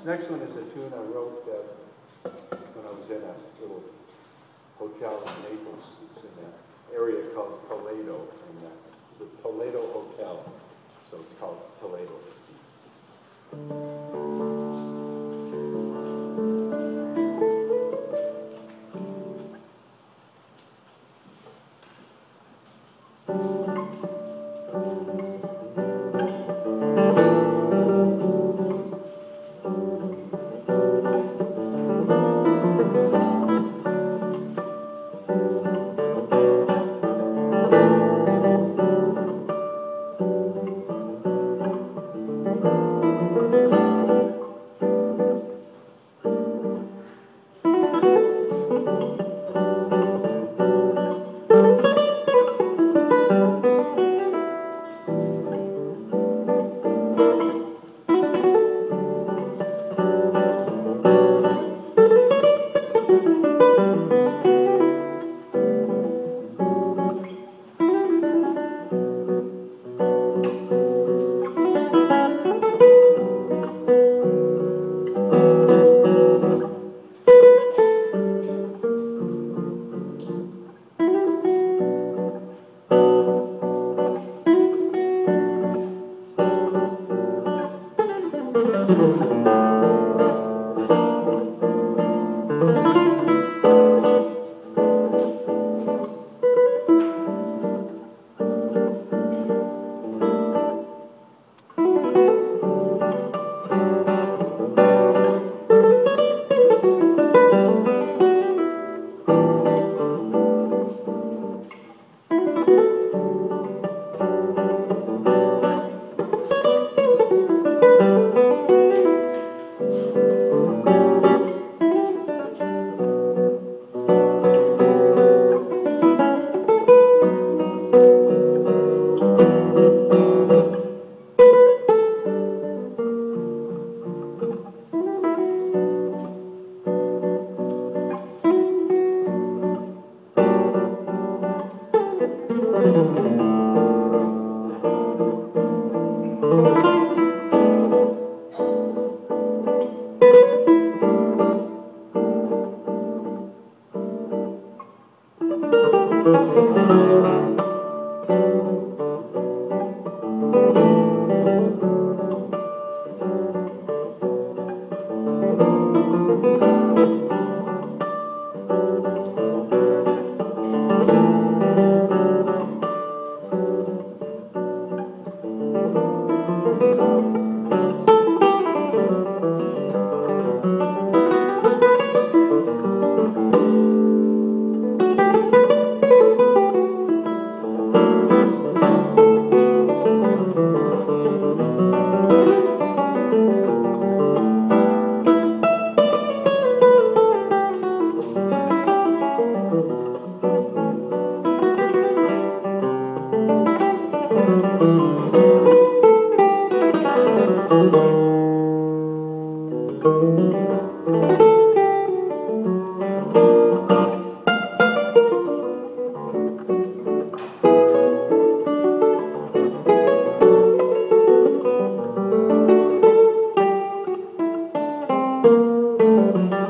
This next one is a tune I wrote uh, when I was in a little hotel in Naples. It's in an area called Toledo, and uh, it's a Toledo hotel, so it's called Toledo.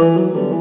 Thank